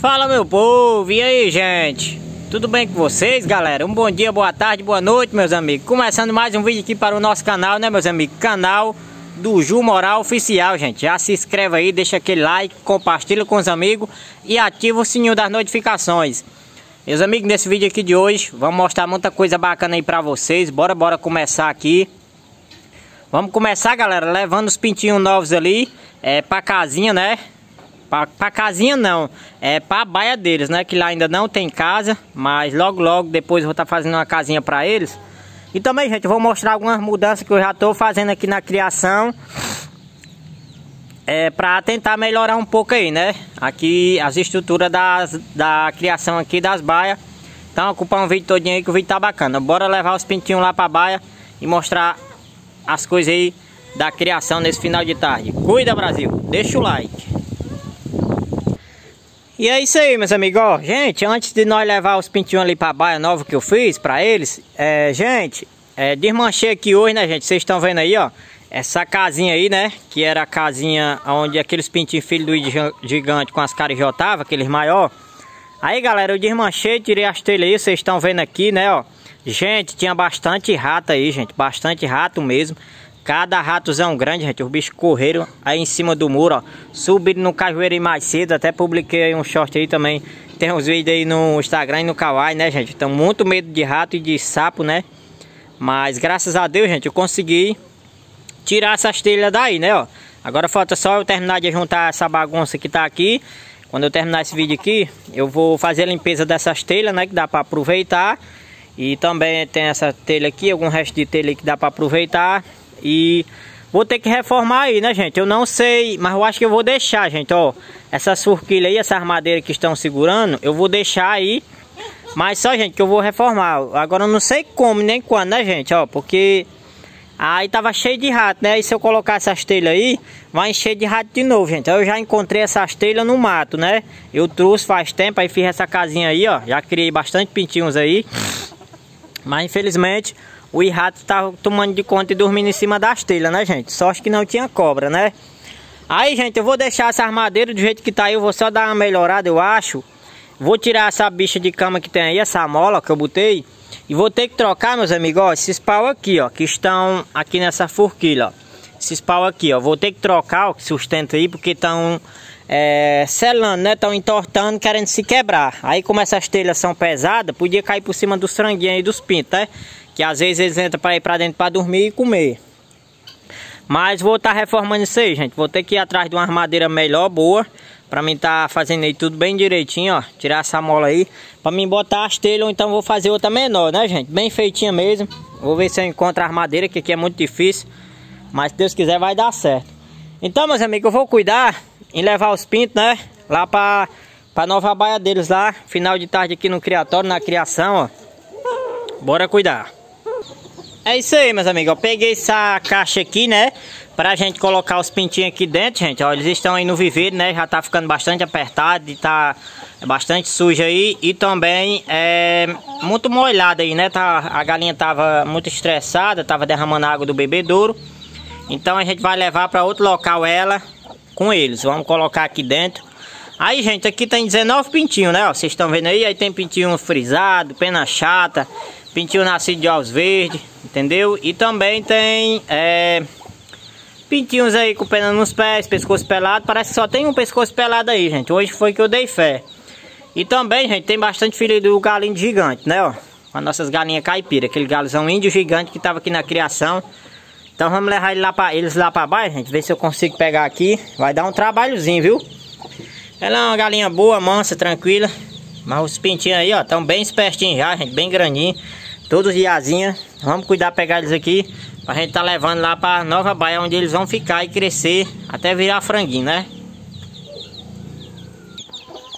Fala meu povo, e aí gente? Tudo bem com vocês galera? Um bom dia, boa tarde, boa noite meus amigos Começando mais um vídeo aqui para o nosso canal, né meus amigos? Canal do Ju Moral Oficial, gente Já se inscreve aí, deixa aquele like, compartilha com os amigos E ativa o sininho das notificações Meus amigos, nesse vídeo aqui de hoje Vamos mostrar muita coisa bacana aí para vocês Bora, bora começar aqui Vamos começar galera, levando os pintinhos novos ali é, Pra casinha, né? Pra, casinha não, é pra baia deles, né? Que lá ainda não tem casa, mas logo logo depois eu vou estar tá fazendo uma casinha pra eles. E também, gente, eu vou mostrar algumas mudanças que eu já tô fazendo aqui na criação. É pra tentar melhorar um pouco aí, né? Aqui as estruturas das, da criação aqui das baias. Então ocupar um vídeo todinho aí que o vídeo tá bacana. Bora levar os pintinhos lá pra baia e mostrar as coisas aí da criação nesse final de tarde. Cuida Brasil, deixa o like. E é isso aí, meus amigos. Ó, gente, antes de nós levar os pintinhos ali pra baia nova que eu fiz pra eles, é, gente, é, desmanchei aqui hoje, né, gente? Vocês estão vendo aí, ó, essa casinha aí, né? Que era a casinha onde aqueles pintinhos filhos do gigante com as carijotavam, aqueles maior. Aí, galera, eu desmanchei, tirei as telhas aí, vocês estão vendo aqui, né, ó. Gente, tinha bastante rato aí, gente, bastante rato mesmo. Cada ratozão grande, gente, os bichos correram aí em cima do muro, ó. Subiram no cajueiro mais cedo, até publiquei um short aí também. Tem uns vídeos aí no Instagram e no Kawaii, né, gente? Então, muito medo de rato e de sapo, né? Mas, graças a Deus, gente, eu consegui tirar essas telhas daí, né, ó. Agora falta só eu terminar de juntar essa bagunça que tá aqui. Quando eu terminar esse vídeo aqui, eu vou fazer a limpeza dessas telhas, né, que dá pra aproveitar. E também tem essa telha aqui, algum resto de telha que dá pra aproveitar. E vou ter que reformar aí, né, gente? Eu não sei, mas eu acho que eu vou deixar, gente, ó. Essas forquilhas aí, essas madeiras que estão segurando, eu vou deixar aí. Mas só, gente, que eu vou reformar. Agora eu não sei como nem quando, né, gente, ó. Porque aí tava cheio de rato, né? E se eu colocar essas telhas aí, vai encher de rato de novo, gente. Eu já encontrei essas telhas no mato, né? Eu trouxe faz tempo, aí fiz essa casinha aí, ó. Já criei bastante pintinhos aí. Mas infelizmente o rato tava tomando de conta e dormindo em cima das telhas, né, gente? Sorte que não tinha cobra, né? Aí, gente, eu vou deixar essa armadeira do jeito que tá aí. Eu vou só dar uma melhorada, eu acho. Vou tirar essa bicha de cama que tem aí, essa mola que eu botei. E vou ter que trocar, meus amigos, ó, esses pau aqui, ó, que estão aqui nessa forquilha, ó. Esses pau aqui, ó. Vou ter que trocar, ó, que sustenta aí, porque estão é, selando, né? Estão entortando, querendo se quebrar. Aí, como essas telhas são pesadas, podia cair por cima dos franguinhos aí dos pintos, né? Que às vezes eles entram para ir para dentro para dormir e comer. Mas vou estar tá reformando isso aí, gente. Vou ter que ir atrás de uma armadeira melhor, boa. Pra mim tá fazendo aí tudo bem direitinho, ó. Tirar essa mola aí. Pra mim botar as telhas, ou então vou fazer outra menor, né, gente? Bem feitinha mesmo. Vou ver se eu encontro a armadeira, que aqui é muito difícil. Mas se Deus quiser vai dar certo. Então, meus amigos, eu vou cuidar em levar os pintos, né? Lá pra, pra nova baia deles lá. Final de tarde aqui no criatório, na criação, ó. Bora cuidar. É isso aí, meus amigos. Eu peguei essa caixa aqui, né? Pra gente colocar os pintinhos aqui dentro, gente. Ó, eles estão aí no viveiro, né? Já tá ficando bastante apertado e tá bastante sujo aí. E também é muito molhado aí, né? Tá, a galinha tava muito estressada, tava derramando água do bebedouro. Então a gente vai levar para outro local ela com eles. Vamos colocar aqui dentro. Aí, gente, aqui tem 19 pintinhos, né? Vocês estão vendo aí? Aí tem pintinho frisado, pena chata, pintinho nascido de ovos verdes entendeu? E também tem é, pintinhos aí com pena nos pés, pescoço pelado. Parece que só tem um pescoço pelado aí, gente. Hoje foi que eu dei fé. E também, gente, tem bastante filho do galinho gigante, né, ó. As nossas galinhas caipira. Aquele galozão índio gigante que tava aqui na criação. Então vamos levar ele lá pra, eles lá pra baixo, gente. Ver se eu consigo pegar aqui. Vai dar um trabalhozinho, viu? Ela é uma galinha boa, mansa, tranquila. Mas os pintinhos aí, ó, estão bem espertinhos já, gente. Bem grandinhos. Todos diazinha. Vamos cuidar pegar eles aqui. Pra gente tá levando lá pra Nova Baia, onde eles vão ficar e crescer até virar franguinho, né?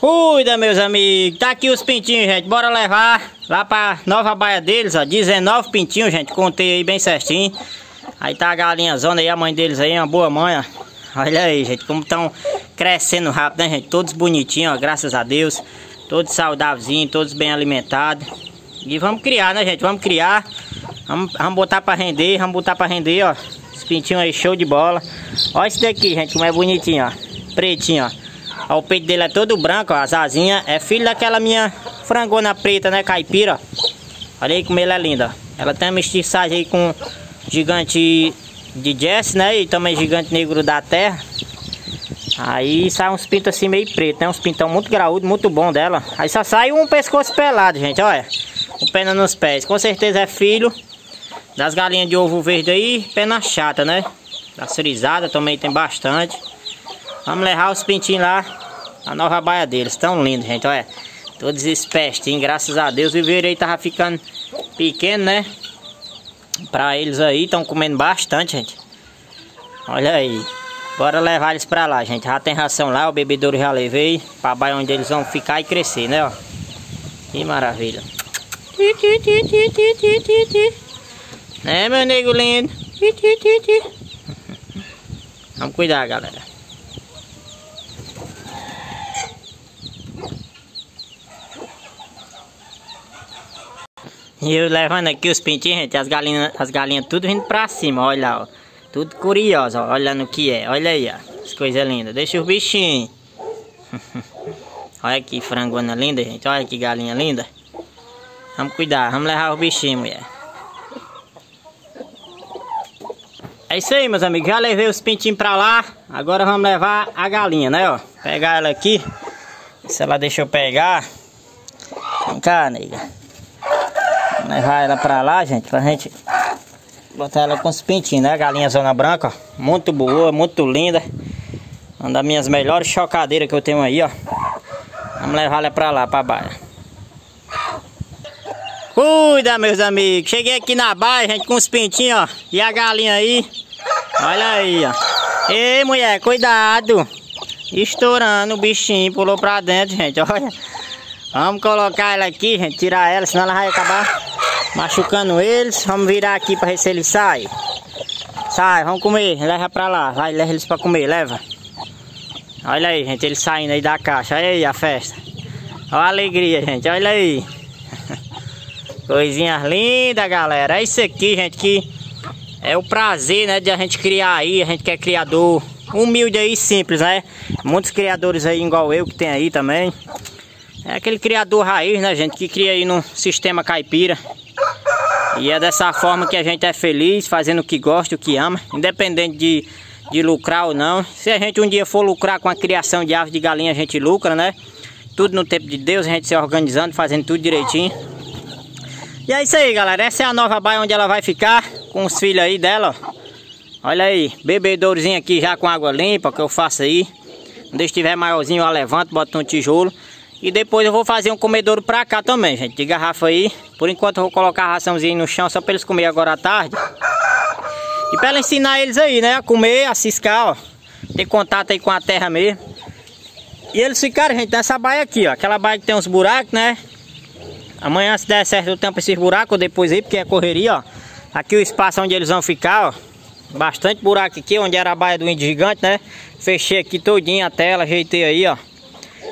Cuida, meus amigos. Tá aqui os pintinhos, gente. Bora levar lá pra Nova Baia deles, ó. 19 pintinhos, gente. Contei aí bem certinho. Aí tá a galinha zona aí, a mãe deles aí, uma boa mãe, ó. Olha aí, gente, como estão crescendo rápido, né, gente? Todos bonitinhos, ó, graças a Deus. Todos saudáveis, todos bem alimentados. E vamos criar, né, gente? Vamos criar. Vamos, vamos botar pra render, vamos botar pra render, ó. Os pintinhos aí, show de bola. Olha esse daqui, gente, como é bonitinho, ó. Pretinho, ó. Ó, o peito dele é todo branco, ó, as asinhas. É filho daquela minha frangona preta, né, caipira. Olha aí como ele é linda. Ela tem uma mestiçagem aí com gigante de Jess, né? E também gigante negro da terra. Aí sai uns pintos assim meio preto, né? Uns pintão muito graúdo, muito bom dela. Aí só sai um pescoço pelado, gente, olha. Com pena nos pés. Com certeza é filho das galinhas de ovo verde aí, pena chata, né? Da cerizada também tem bastante. Vamos levar os pintinhos lá, a nova baia deles. Tão lindo, gente, olha. Todos espertinhos, graças a Deus. O viveiro aí tava ficando pequeno, né? Pra eles aí, estão comendo bastante, gente. Olha aí. Bora levar eles pra lá, gente. Já tem ração lá, o bebedouro já levei. Pra baia onde eles vão ficar e crescer, né, ó. Que maravilha. É, meu nego lindo. Vamos cuidar, galera. E eu levando aqui os pintinhos, gente, as galinhas, as galinhas tudo vindo pra cima, olha lá, ó. Tudo curioso, olhando o que é, olha aí, ó. As coisas lindas. Deixa os bichinhos. olha que frangona linda, gente, olha que galinha linda. Vamos cuidar, vamos levar os bichinhos, mulher. É isso aí, meus amigos. Já levei os pintinhos pra lá. Agora vamos levar a galinha, né, ó. Pegar ela aqui. Se ela deixa eu pegar. Vem cá, nega levar ela pra lá, gente, pra gente botar ela com os pintinhos, né? Galinha zona branca, ó, muito boa, muito linda. Uma das minhas melhores chocadeiras que eu tenho aí, ó. Vamos levar ela pra lá, pra baia. Cuida, meus amigos. Cheguei aqui na baia, gente, com os pintinhos, ó. E a galinha aí. Olha aí, ó. Ei, mulher, cuidado. Estourando o bichinho, pulou pra dentro, gente, olha. Vamos colocar ela aqui, gente, tirar ela, senão ela vai acabar machucando eles. Vamos virar aqui para ver se eles saem. Sai, vamos comer, leva pra lá, vai, leva eles pra comer, leva. Olha aí, gente, eles saindo aí da caixa, olha aí a festa. Olha a alegria, gente, olha aí. Coisinhas lindas, galera. É isso aqui, gente, que é o prazer, né, de a gente criar aí, a gente que é criador humilde aí, simples, né? Muitos criadores aí, igual eu, que tem aí também. É aquele criador raiz, né, gente, que cria aí no sistema caipira. E é dessa forma que a gente é feliz, fazendo o que gosta, o que ama, independente de, de lucrar ou não. Se a gente um dia for lucrar com a criação de aves de galinha, a gente lucra, né? Tudo no tempo de Deus, a gente se organizando, fazendo tudo direitinho. E é isso aí, galera. Essa é a nova baia onde ela vai ficar, com os filhos aí dela. Olha aí, bebedourozinho aqui já com água limpa, que eu faço aí. Quando estiver maiorzinho, eu levanto, boto um tijolo. E depois eu vou fazer um comedouro pra cá também, gente, de garrafa aí. Por enquanto eu vou colocar a raçãozinha no chão só pra eles comerem agora à tarde. E pra ela ensinar eles aí, né, a comer, a ciscar, ó. Ter contato aí com a terra mesmo. E eles ficaram, gente, nessa baia aqui, ó. Aquela baia que tem uns buracos, né. Amanhã se der certo eu tampo esses buracos depois aí, porque é correria, ó. Aqui o espaço onde eles vão ficar, ó. Bastante buraco aqui, onde era a baia do índio gigante, né. Fechei aqui todinho a tela, ajeitei aí, ó.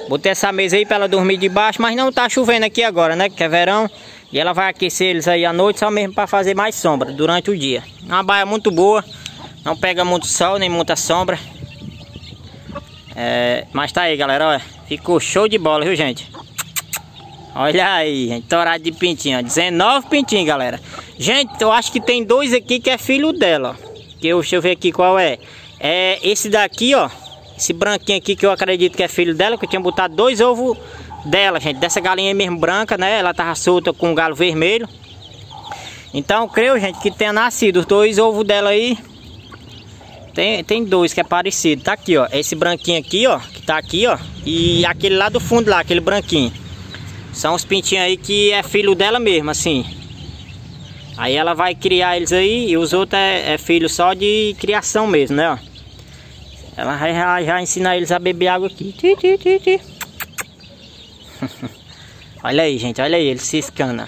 Botei essa mesa aí para ela dormir debaixo, mas não tá chovendo aqui agora, né? Que é verão. E ela vai aquecer eles aí à noite só mesmo para fazer mais sombra durante o dia. Uma baia muito boa, não pega muito sol nem muita sombra. É, mas tá aí, galera, olha. Ficou show de bola, viu, gente? Olha aí, gente, torado de pintinho, ó. 19 pintinhos, galera. Gente, eu acho que tem dois aqui que é filho dela, ó. Que eu, deixa eu ver aqui qual é. É esse daqui, ó. Esse branquinho aqui que eu acredito que é filho dela, que eu tinha botado dois ovos dela, gente. Dessa galinha mesmo branca, né? Ela tava solta com um galo vermelho. Então, creio, gente, que tenha nascido os dois ovos dela aí. Tem, tem dois que é parecido. Tá aqui, ó. Esse branquinho aqui, ó. Que tá aqui, ó. E aquele lá do fundo lá, aquele branquinho. São os pintinhos aí que é filho dela mesmo, assim. Aí ela vai criar eles aí e os outros é, é filho só de criação mesmo, né, ó. Ela vai já, já ensinar eles a beber água aqui. Olha aí, gente. Olha aí, eles ciscando.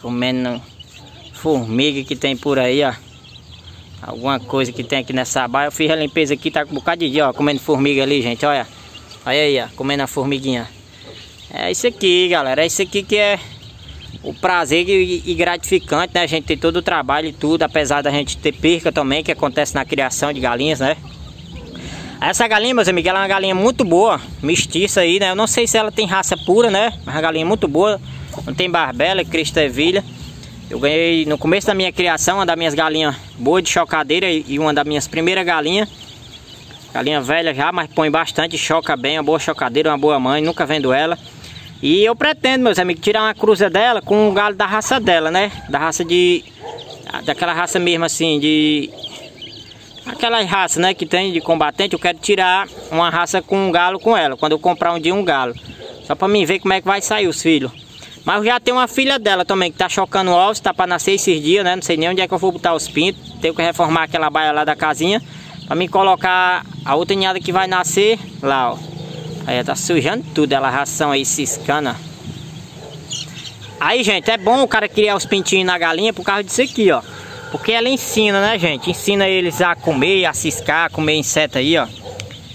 Comendo formiga que tem por aí, ó. Alguma coisa que tem aqui nessa baia. Eu fiz a limpeza aqui, tá com um bocado de dia, ó. Comendo formiga ali, gente, olha. Olha aí, ó. Comendo a formiguinha. É isso aqui, galera. É isso aqui que é o prazer e, e, gratificante, né? A gente ter todo o trabalho e tudo, apesar da gente ter perca também, que acontece na criação de galinhas, né? Essa galinha, meus amigos, ela é uma galinha muito boa, mestiça aí, né? Eu não sei se ela tem raça pura, né? Mas é uma galinha muito boa, não tem barbela, cristavilha. Eu ganhei no começo da minha criação uma das minhas galinhas boas de chocadeira e uma das minhas primeiras galinhas. Galinha velha já, mas põe bastante, choca bem, uma boa chocadeira, uma boa mãe, nunca vendo ela. E eu pretendo, meus amigos, tirar uma cruza dela com um galo da raça dela, né? Da raça de... Daquela raça mesmo assim, de Aquela raça, né, que tem de combatente, eu quero tirar uma raça com um galo com ela, quando eu comprar um dia um galo. Só pra mim ver como é que vai sair os filhos. Mas eu já tenho uma filha dela também, que tá chocando ovos, tá pra nascer esses dias, né? Não sei nem onde é que eu vou botar os pintos. Tenho que reformar aquela baia lá da casinha. Pra mim colocar a outra ninhada que vai nascer lá, ó. Aí tá sujando tudo, ela ração aí, ciscana. Aí, gente, é bom o cara criar os pintinhos na galinha por causa disso aqui, ó. Porque ela ensina, né, gente? Ensina eles a comer, a ciscar, a comer inseto aí, ó.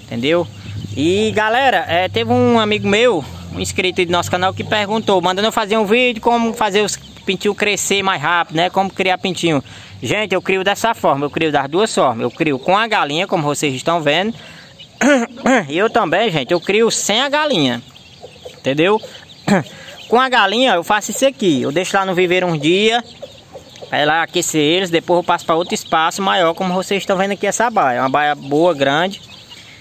Entendeu? E, galera, é, teve um amigo meu, um inscrito do nosso canal, que perguntou, mandando eu fazer um vídeo como fazer os pintinhos crescer mais rápido, né? Como criar pintinho. Gente, eu crio dessa forma, eu crio das duas formas. Eu crio com a galinha, como vocês estão vendo. Eu também, gente, eu crio sem a galinha. Entendeu? Com a galinha eu faço isso aqui. Eu deixo lá no viveiro uns dias Aí lá aquecer eles, depois eu passo para outro espaço maior, como vocês estão vendo aqui essa baia. Uma baia boa, grande.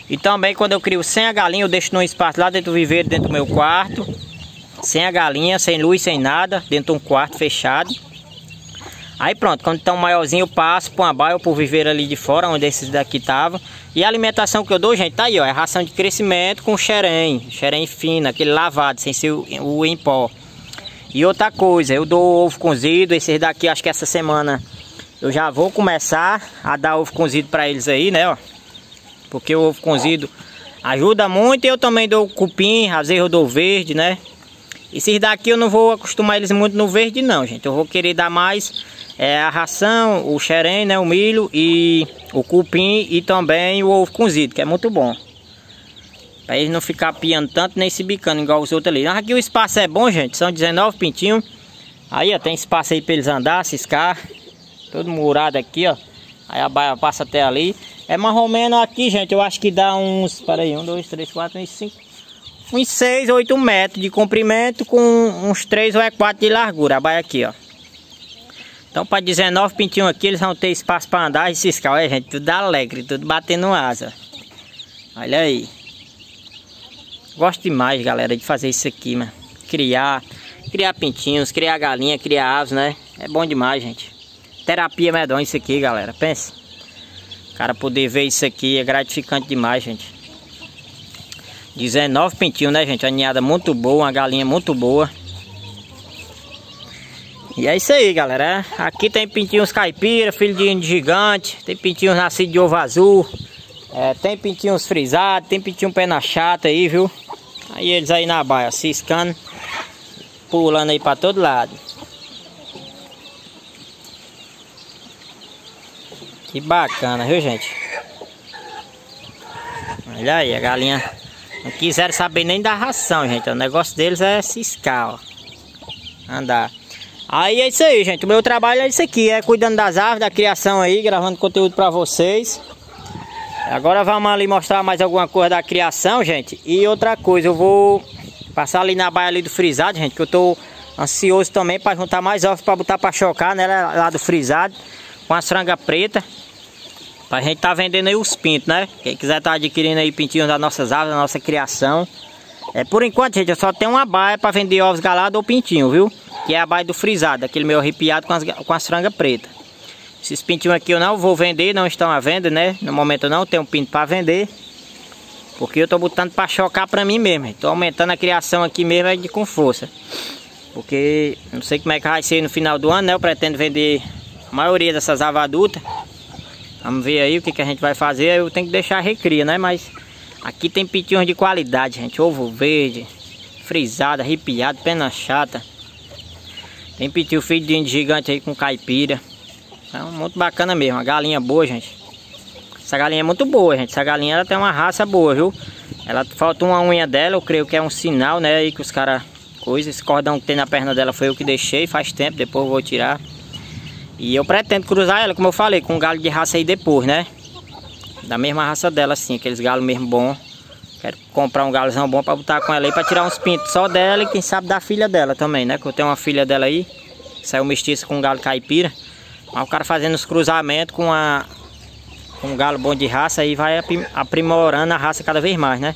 E também quando eu crio sem a galinha, eu deixo num espaço lá dentro do viveiro, dentro do meu quarto. Sem a galinha, sem luz, sem nada, dentro de um quarto fechado. Aí pronto, quando estão maiorzinho eu passo para uma baia ou para o viveiro ali de fora, onde esses daqui estavam. E a alimentação que eu dou, gente, tá aí, ó. É ração de crescimento com xerém, xerém fino, aquele lavado, sem ser o, o em pó. E outra coisa, eu dou ovo cozido, esses daqui acho que essa semana eu já vou começar a dar ovo cozido para eles aí, né, ó. Porque o ovo cozido ajuda muito e eu também dou cupim, às vezes eu dou verde, né. Esses daqui eu não vou acostumar eles muito no verde não, gente. Eu vou querer dar mais é, a ração, o xerém, né, o milho e o cupim e também o ovo cozido, que é muito bom. Pra eles não ficar piando tanto nem se bicando igual os outros ali. Aqui o espaço é bom, gente. São 19 pintinhos. Aí, ó, tem espaço aí pra eles andar, ciscar. Todo murado aqui, ó. Aí a baia passa até ali. É mais ou menos aqui, gente. Eu acho que dá uns... Para aí, um, dois, três, quatro, cinco... Uns 6, 8 metros de comprimento com uns 3 ou 4 de largura. A baia aqui, ó. Então, para 19 pintinhos aqui, eles vão ter espaço para andar e ciscar. Olha, gente, tudo alegre, tudo batendo asa. Olha aí. Gosto demais, galera, de fazer isso aqui, mano. Criar, criar pintinhos, criar galinha, criar aves, né? É bom demais, gente. Terapia medonha isso aqui, galera. Pensa. O cara poder ver isso aqui é gratificante demais, gente. 19 pintinhos, né, gente? Uma ninhada muito boa, uma galinha muito boa. E é isso aí, galera. Aqui tem pintinhos caipira, filho de gigante. Tem pintinhos nascidos de ovo azul. É, tem pintinhos frisados, tem pintinho pé na chata aí, viu? Aí eles aí na baia, ciscando, pulando aí para todo lado. Que bacana, viu gente? Olha aí, a galinha não quiseram saber nem da ração, gente. O negócio deles é ciscar, ó. Andar. Aí é isso aí, gente. O meu trabalho é isso aqui, é cuidando das aves, da criação aí, gravando conteúdo para vocês. Agora vamos ali mostrar mais alguma coisa da criação, gente. E outra coisa, eu vou passar ali na baia ali do frisado, gente, que eu tô ansioso também para juntar mais ovos para botar para chocar, né, lá do frisado, com as frangas preta. Pra gente tá vendendo aí os pintos, né? Quem quiser tá adquirindo aí pintinhos das nossas aves, da nossa criação. É, por enquanto, gente, eu só tenho uma baia para vender ovos galados ou pintinho, viu? Que é a baia do frisado, aquele meu arrepiado com as, com as frangas pretas. Esses pintinhos aqui eu não vou vender, não estão à venda, né? No momento eu não tenho pinto para vender. Porque eu tô botando para chocar para mim mesmo. Tô aumentando a criação aqui mesmo é de com força. Porque não sei como é que vai ser no final do ano, né? Eu pretendo vender a maioria dessas aves adultas. Vamos ver aí o que, que a gente vai fazer. Eu tenho que deixar a recria, né? Mas aqui tem pintinhos de qualidade, gente. Ovo verde, frisado, arrepiado, pena chata. Tem pintinho filho de gigante aí com caipira. Então, muito bacana mesmo, uma galinha boa, gente. Essa galinha é muito boa, gente. Essa galinha ela tem uma raça boa, viu? Ela falta uma unha dela, eu creio que é um sinal, né? Aí que os caras... Coisa, esse cordão que tem na perna dela foi eu que deixei faz tempo, depois eu vou tirar. E eu pretendo cruzar ela, como eu falei, com um galho de raça aí depois, né? Da mesma raça dela, assim, aqueles galos mesmo bom. Quero comprar um galozão bom pra botar com ela aí, pra tirar uns pintos só dela e quem sabe da filha dela também, né? Que eu tenho uma filha dela aí, saiu mestiça com um galo caipira. Mas o cara fazendo os cruzamentos com, a, com um galo bom de raça aí vai aprimorando a raça cada vez mais, né?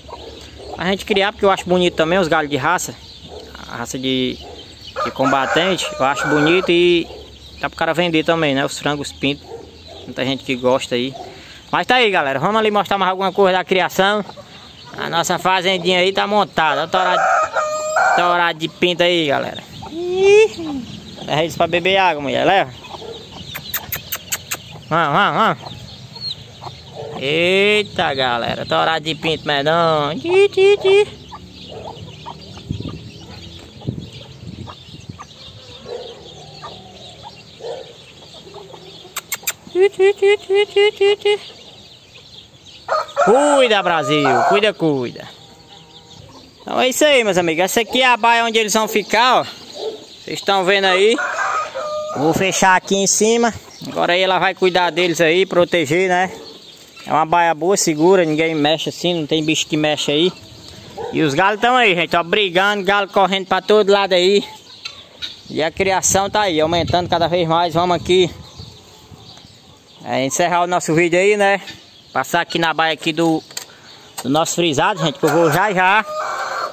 A gente criar, porque eu acho bonito também os galos de raça. A raça de, de combatente, eu acho bonito e dá pro cara vender também, né? Os frangos pintos. Muita gente que gosta aí. Mas tá aí, galera. Vamos ali mostrar mais alguma coisa da criação. A nossa fazendinha aí tá montada. Olha o torado de pinto aí, galera. Leva eles pra beber água, mulher. Leva. Vamos, vamos, vamos. Eita, galera. Torado de pinto medão. Ti, ti. Cuida, Brasil. Cuida, cuida. Então é isso aí, meus amigos. Essa aqui é a baia onde eles vão ficar, ó. Vocês estão vendo aí. Vou fechar aqui em cima. Agora aí ela vai cuidar deles aí, proteger, né? É uma baia boa, segura, ninguém mexe assim, não tem bicho que mexe aí. E os galos estão aí, gente, ó, brigando, galo correndo para todo lado aí. E a criação tá aí, aumentando cada vez mais. Vamos aqui é, encerrar o nosso vídeo aí, né? Passar aqui na baia aqui do, do nosso frisado, gente, que eu vou já já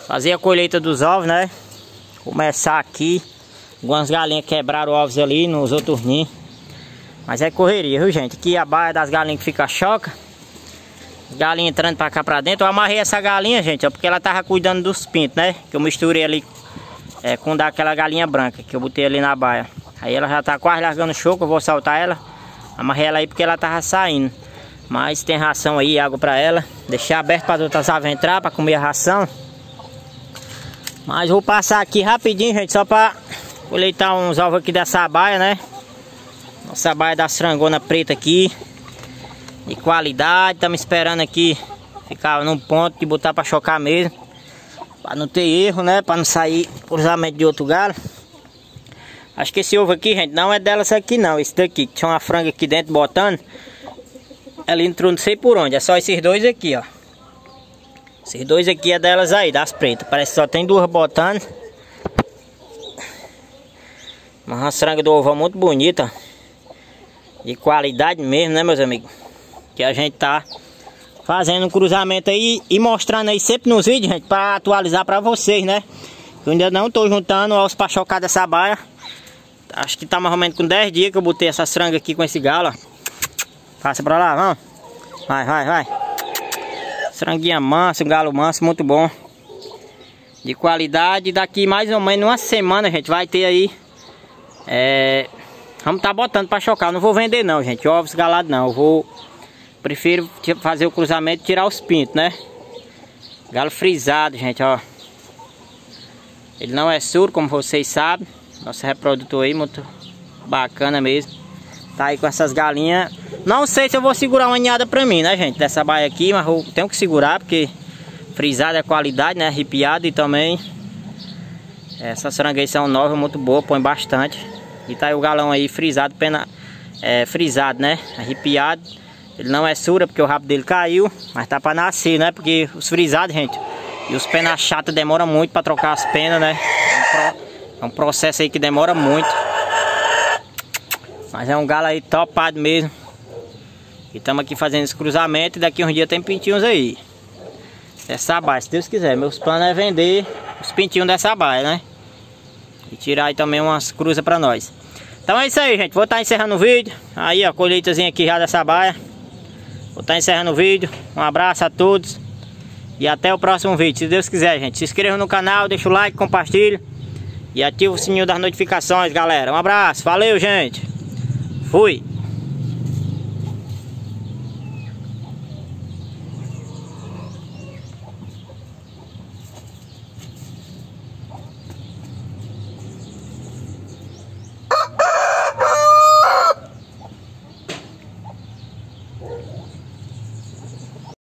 fazer a colheita dos ovos, né? Começar aqui. Algumas galinhas quebraram ovos ali nos outros ninhos. Mas é correria, viu gente? Aqui a baia das galinhas que fica choca. Galinha entrando pra cá pra dentro. Eu amarrei essa galinha, gente, ó, porque ela tava cuidando dos pintos, né? Que eu misturei ali é, com daquela galinha branca que eu botei ali na baia. Aí ela já tá quase largando o choco, eu vou soltar ela. Amarrei ela aí porque ela tava saindo. Mas tem ração aí, água pra ela. Deixar aberto para outras aves entrar pra comer a ração. Mas vou passar aqui rapidinho, gente, só pra coletar uns ovos aqui dessa baia, né? Nossa baia da frangona preta aqui. De qualidade. Estamos esperando aqui ficar num ponto de botar para chocar mesmo. Para não ter erro, né? Para não sair cruzamento de outro galo. Acho que esse ovo aqui, gente, não é delas aqui não. Esse daqui, que tinha uma franga aqui dentro botando. Ela entrou não sei por onde. É só esses dois aqui, ó. Esses dois aqui é delas aí, das pretas. Parece que só tem duas botando. Mas uma franga do ovo muito bonita de qualidade mesmo, né, meus amigos? Que a gente tá fazendo um cruzamento aí e mostrando aí sempre nos vídeos, gente, para atualizar para vocês, né? Eu ainda não tô juntando os para chocar dessa baia. Acho que tá mais ou menos com 10 dias que eu botei essa franga aqui com esse galo, ó. Passa pra lá, vamos. Vai, vai, vai. Franguinha mansa, um galo manso, muito bom. De qualidade. Daqui mais ou menos uma semana, gente, vai ter aí é, Vamos tá botando para chocar. não vou vender não, gente. Ovos galados não. Eu vou... Prefiro fazer o cruzamento e tirar os pintos, né? Galo frisado, gente, ó. Ele não é surdo, como vocês sabem. Nosso reprodutor aí, muito bacana mesmo. Tá aí com essas galinhas. Não sei se eu vou segurar uma ninhada pra mim, né, gente? Dessa baia aqui, mas eu tenho que segurar, porque frisado é qualidade, né? Arrepiado e também... Essas frangueiras são novas, muito boas, põe bastante. E tá aí o galão aí frisado, pena, é, frisado, né? Arrepiado. Ele não é sura porque o rabo dele caiu, mas tá pra nascer, né? Porque os frisados, gente, e os penas chatas demoram muito pra trocar as penas, né? Pro, é um processo aí que demora muito. Mas é um galo aí topado mesmo. E estamos aqui fazendo esse cruzamento e daqui uns dias tem pintinhos aí. Dessa baia, se Deus quiser. Meus planos é vender os pintinhos dessa baia, né? E tirar aí também umas cruzas pra nós. Então é isso aí, gente. Vou estar tá encerrando o vídeo. Aí, ó, colheitazinha aqui já dessa baia. Vou estar tá encerrando o vídeo. Um abraço a todos. E até o próximo vídeo, se Deus quiser, gente. Se inscreva no canal, deixa o like, compartilhe. E ativa o sininho das notificações, galera. Um abraço. Valeu, gente. Fui.